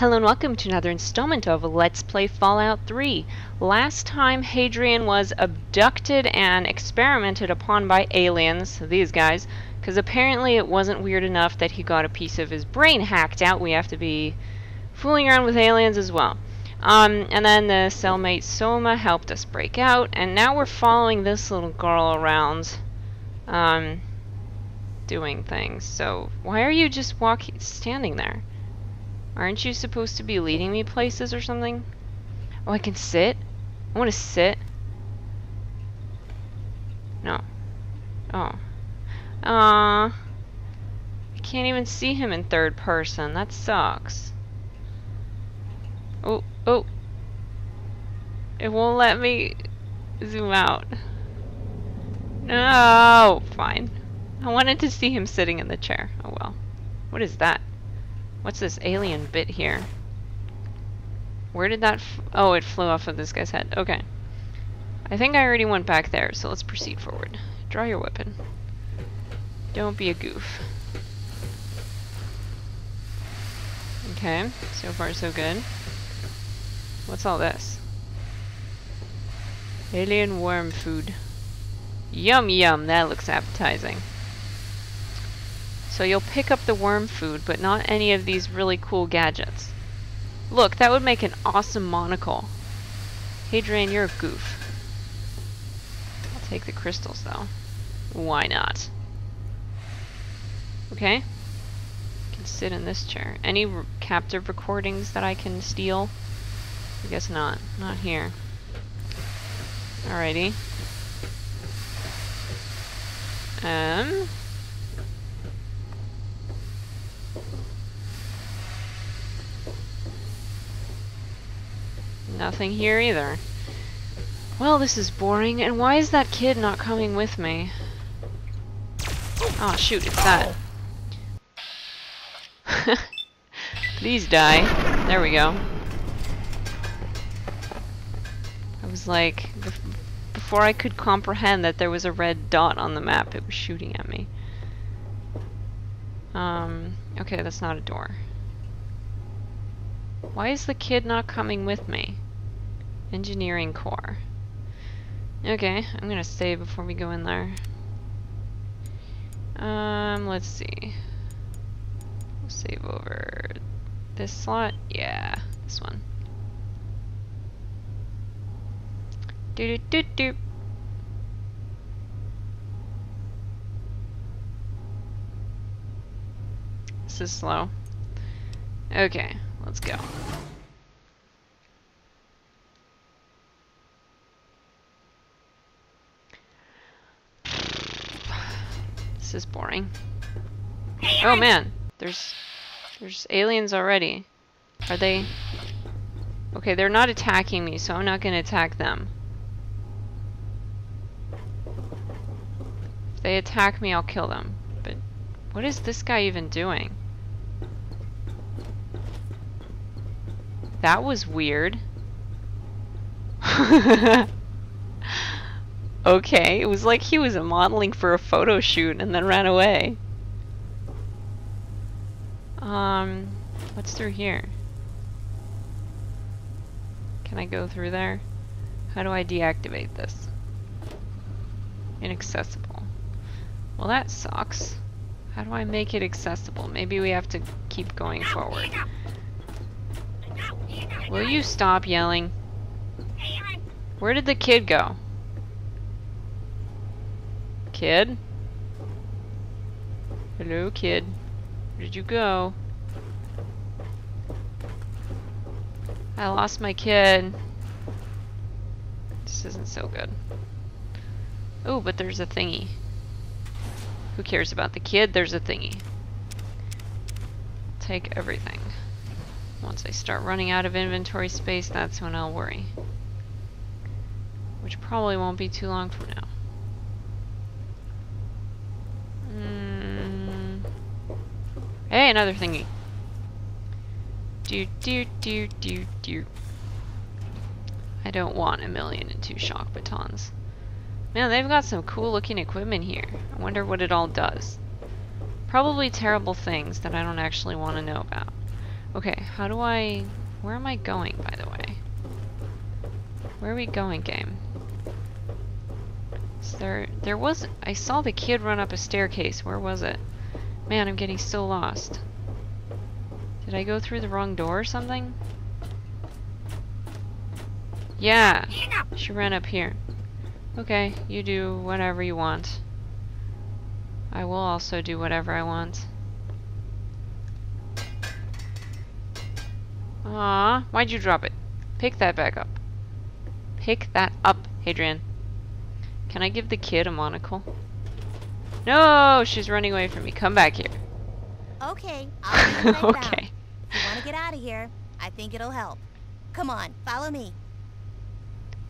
Hello and welcome to another installment of Let's Play Fallout 3. Last time Hadrian was abducted and experimented upon by aliens, these guys, because apparently it wasn't weird enough that he got a piece of his brain hacked out. We have to be fooling around with aliens as well. Um, and then the cellmate Somah helped us break out, and now we're following this little girl around, um, doing things. So why are you just walking, standing there? Aren't you supposed to be leading me places or something? Oh, I can sit? I want to sit. No. Oh. Aww. I can't even see him in third person. That sucks. Oh, oh. It won't let me zoom out. No! Fine. I wanted to see him sitting in the chair. Oh well. What is that? What's this alien bit here? Where did that... oh, it flew off of this guy's head. Okay. I think I already went back there, so let's proceed forward. Draw your weapon. Don't be a goof. Okay, so far so good. What's all this? Alien worm food. Yum yum, that looks appetizing. So you'll pick up the worm food, but not any of these really cool gadgets. Look, that would make an awesome monocle. Hadrian, you're a goof. I'll take the crystals, though. Why not? Okay. I can sit in this chair. Any captive recordings that I can steal? I guess not. Not here. Alrighty. Um... Nothing here either. Well, this is boring, and why is that kid not coming with me? Oh, shoot, it's that. Please die. There we go. I was like, before I could comprehend that there was a red dot on the map, it was shooting at me. Um, okay, that's not a door. Why is the kid not coming with me? Engineering core. Okay, I'm gonna save before we go in there. Um, let's see. We'll save over this slot. Yeah, this one. Do do do do. This is slow. Okay, let's go. This is boring. Oh man, there's there's aliens already. Are they? Okay, they're not attacking me, so I'm not gonna attack them. If they attack me, I'll kill them. But what is this guy even doing? That was weird. Okay, it was like he was modeling for a photo shoot and then ran away. Um, what's through here? Can I go through there? How do I deactivate this? Inaccessible. Well, that sucks. How do I make it accessible? Maybe we have to keep going forward. Will you stop yelling? Where did the kid go? Kid? Hello, kid. Where did you go? I lost my kid. This isn't so good. Oh, but there's a thingy. Who cares about the kid? There's a thingy. Take everything. Once I start running out of inventory space, that's when I'll worry. Which probably won't be too long from now. Hey, another thingy. Do do do do do. I don't want a million and two shock batons. Man, they've got some cool looking equipment here. I wonder what it all does. Probably terrible things that I don't actually want to know about. Okay, how do I... Where am I going, by the way? Where are we going, game? Is there... There was... I saw the kid run up a staircase. Where was it? Man, I'm getting so lost. Did I go through the wrong door or something? Yeah! She ran up here. Okay, you do whatever you want. I will also do whatever I want. Ah, why'd you drop it? Pick that back up. Pick that up, Hadrian. Can I give the kid a monocle? No, she's running away from me. Come back here. Okay, I'll be right okay. You want to get out of here? I think it'll help. Come on, follow me.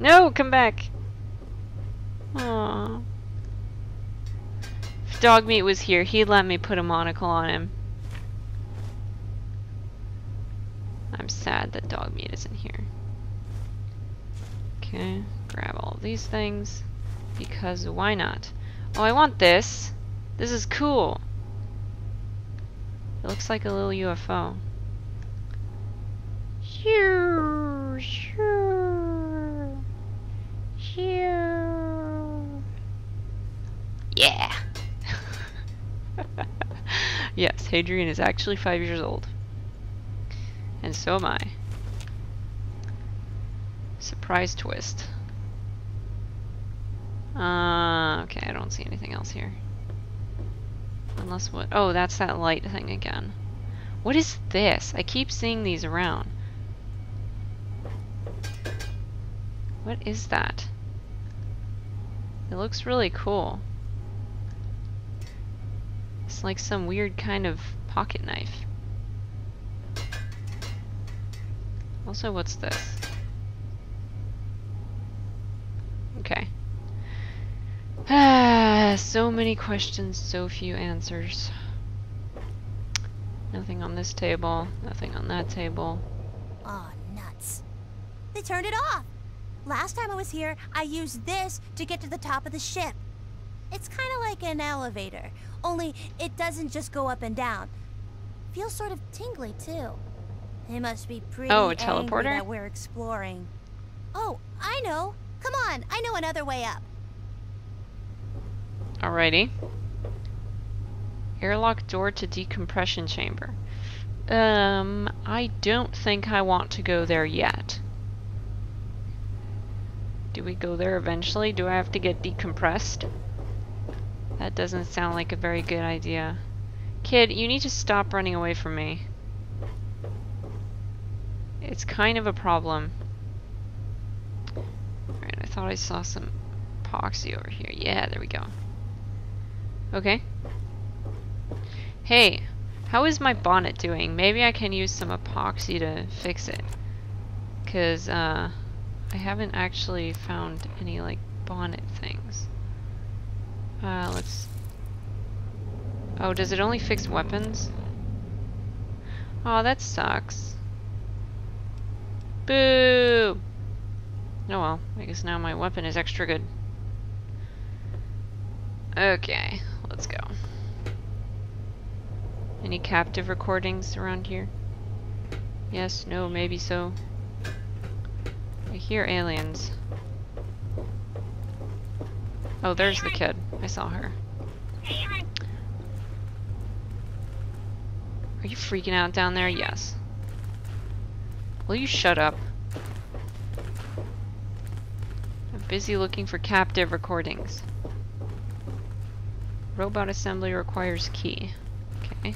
No, come back. Aww. If Dogmeat was here, he'd let me put a monocle on him. I'm sad that Dogmeat isn't here. Okay, grab all these things. Because why not? Oh, I want this. This is cool. It looks like a little UFO. Yeah. yes, Hadrian is actually five years old. And so am I. Surprise twist. Um, Uh, okay, I don't see anything else here. Unless what? Oh, that's that light thing again. What is this? I keep seeing these around. What is that? It looks really cool. It's like some weird kind of pocket knife. Also, what's this? Okay. So many questions, so few answers. Nothing on this table, nothing on that table. Aw, oh, nuts. They turned it off. Last time I was here, I used this to get to the top of the ship. It's kind of like an elevator, only it doesn't just go up and down. Feels sort of tingly, too. They must be pretty oh, a teleporter? that we're exploring. Oh, I know. Come on, I know another way up. Alrighty. Airlock door to decompression chamber. Um, I don't think I want to go there yet. Do we go there eventually? Do I have to get decompressed? That doesn't sound like a very good idea. Kid, you need to stop running away from me. It's kind of a problem. Alright, I thought I saw some epoxy over here. Yeah, there we go. Okay. Hey, how is my bonnet doing? Maybe I can use some epoxy to fix it. Because, uh, I haven't actually found any, like, bonnet things. Uh, let's... Oh, does it only fix weapons? Oh, that sucks. Boo! Oh well, I guess now my weapon is extra good. Okay, let's go. Any captive recordings around here? Yes, no, maybe so. I hear aliens. Oh, there's the kid. I saw her. Are you freaking out down there? Yes. Will you shut up? I'm busy looking for captive recordings. Robot assembly requires key. Okay.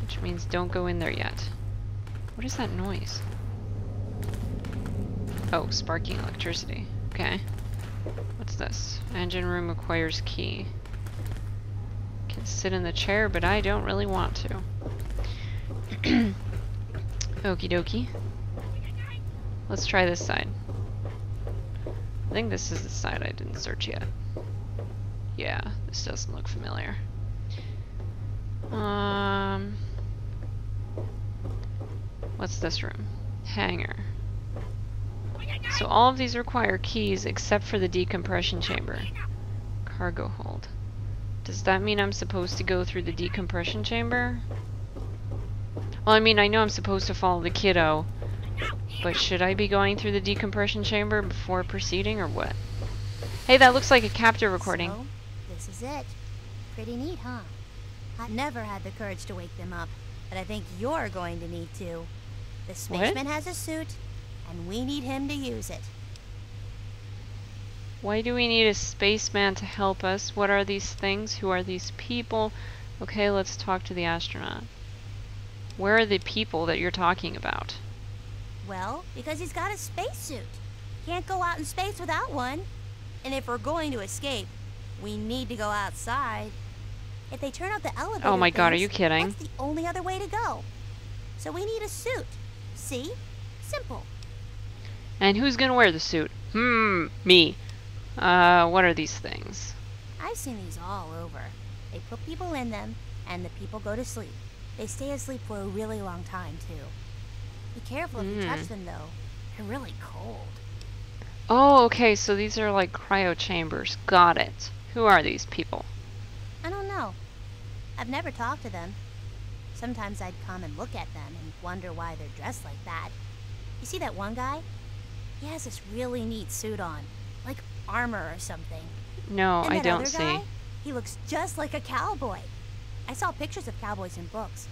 Which means don't go in there yet. What is that noise? Oh, sparking electricity. Okay. What's this? Engine room requires key. Can sit in the chair, but I don't really want to. Okie dokie. Let's try this side. I think this is the side I didn't search yet. Yeah, this doesn't look familiar. Um, what's this room? Hangar. So all of these require keys except for the decompression chamber. Cargo hold. Does that mean I'm supposed to go through the decompression chamber? Well, I mean, I know I'm supposed to follow the kiddo, but should I be going through the decompression chamber before proceeding, or what? Hey, that looks like a capture recording. It. Pretty neat, huh? I've never had the courage to wake them up, but I think you're going to need to. The spaceman has a suit, and we need him to use it. Why do we need a spaceman to help us? What are these things? Who are these people? Okay, let's talk to the astronaut. Where are the people that you're talking about? Well, because he's got a spacesuit. Can't go out in space without one. And if we're going to escape, we need to go outside. If they turn out the elevator Oh my god, are you kidding? That's the only other way to go. So we need a suit. See? Simple. And who's gonna wear the suit? Hmm, me. Uh, what are these things? I've seen these all over. They put people in them, and the people go to sleep. They stay asleep for a really long time, too. Be careful if you touch Mm. them, though. They're really cold. Oh, okay, so these are like cryo chambers. Got it. Who are these people? I don't know. I've never talked to them. Sometimes I'd come and look at them and wonder why they're dressed like that. You see that one guy? He has this really neat suit on, like armor or something. No, and I don't see. guy? He looks just like a cowboy. I saw pictures of cowboys in books.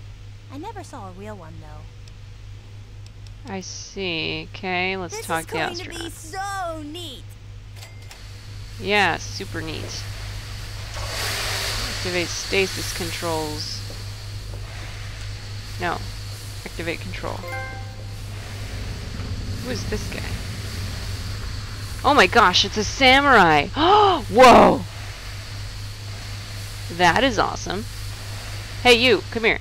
I never saw a real one though. I see. Okay, let's this talk is to going the to be so neat. Yeah, super neat. Activate stasis controls. No. Activate control. Who is this guy? Oh my gosh, it's a samurai! Oh, Whoa! That is awesome. Hey you, come here.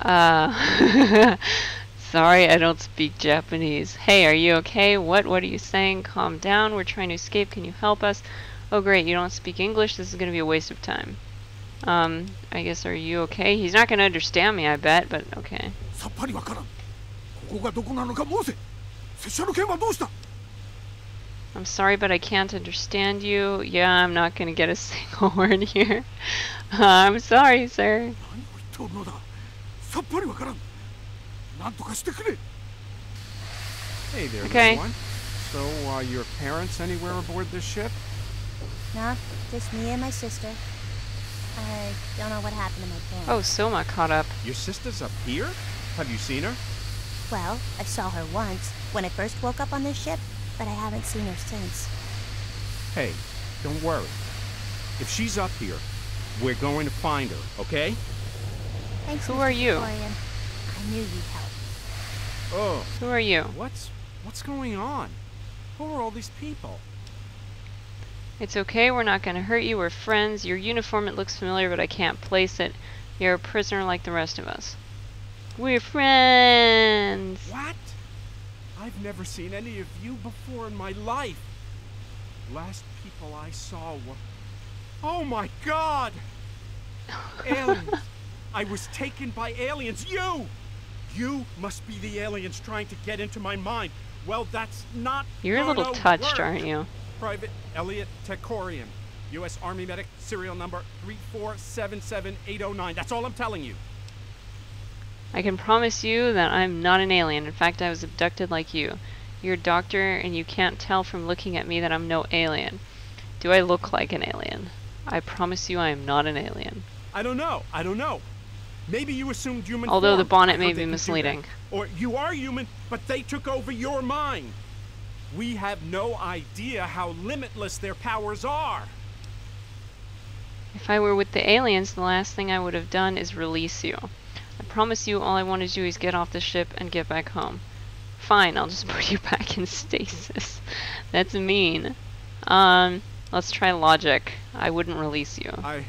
Uh... sorry I don't speak Japanese. Hey, are you okay? What? What are you saying? Calm down. We're trying to escape. Can you help us? Oh, great. You don't speak English. This is going to be a waste of time. Um, I guess, are you okay? He's not going to understand me, I bet, but okay. I'm sorry, but I can't understand you. Yeah, I'm not going to get a single word here. I'm sorry, sir. Hey there, Okay. little one. So, uh, your parents anywhere aboard this ship? Nah, just me and my sister. I don't know what happened to my parents. Oh, Somah caught up. Your sister's up here? Have you seen her? Well, I saw her once when I first woke up on this ship, but I haven't seen her since. Hey, don't worry. If she's up here, we're going to find her, okay? Thanks, Who Mr. are you? Victorian. I knew you'd help. Oh, Who are you? what's what's going on? Who are all these people? It's okay, we're not going to hurt you, we're friends. Your uniform, it looks familiar, but I can't place it. You're a prisoner like the rest of us. We're friends! What? I've never seen any of you before in my life. Last people I saw were. Oh my god! Aliens! I was taken by aliens. You! You must be the aliens trying to get into my mind. Well, that's not. You're a little touched, work. aren't you? Private Elliott Tercorien, U.S. Army medic, serial number 3477809. That's all I'm telling you. I can promise you that I'm not an alien. In fact, I was abducted like you. You're a doctor, and you can't tell from looking at me that I'm no alien. Do I look like an alien? I promise you I am not an alien. I don't know. I don't know. Maybe you assumed human Although the bonnet may be they can do that. misleading. Or you are human, but they took over your mind. We have no idea how limitless their powers are. If I were with the aliens, the last thing I would have done is release you. I promise you all I want to do is get off the ship and get back home. Fine, I'll just put you back in stasis. That's mean. Um, let's try logic. I wouldn't release you. I.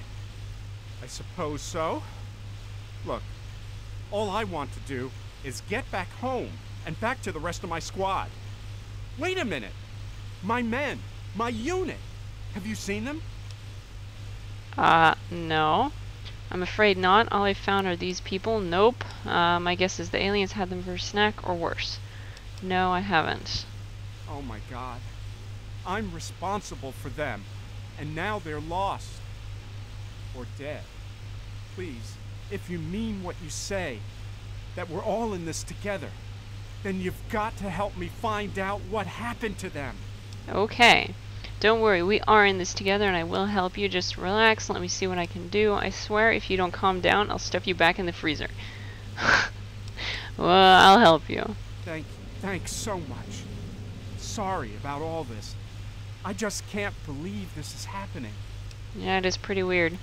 I suppose so. Look, all I want to do is get back home and back to the rest of my squad. Wait a minute. My men, my unit. Have you seen them? Uh, no. I'm afraid not. All I found are these people. Nope. Uh, my guess is the aliens had them for a snack or worse. No, I haven't. Oh my god. I'm responsible for them. And now they're lost. or dead. Please, if you mean what you say, that we're all in this together, then you've got to help me find out what happened to them. Okay. Don't worry, we are in this together and I will help you. Just relax, let me see what I can do. I swear if you don't calm down, I'll stuff you back in the freezer. well, I'll help you. Thank you. Thanks so much. Sorry about all this. I just can't believe this is happening. Yeah, it is pretty weird.